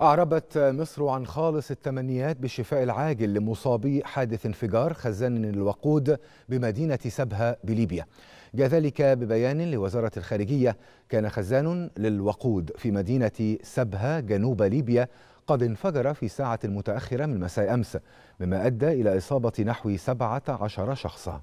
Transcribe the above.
أعربت مصر عن خالص التمنيات بالشفاء العاجل لمصابي حادث انفجار خزان الوقود بمدينة سبها بليبيا. جاء ذلك ببيان لوزارة الخارجية. كان خزان للوقود في مدينة سبها جنوب ليبيا قد انفجر في ساعة متأخرة من مساء أمس مما أدى إلى إصابة نحو 17 شخصا.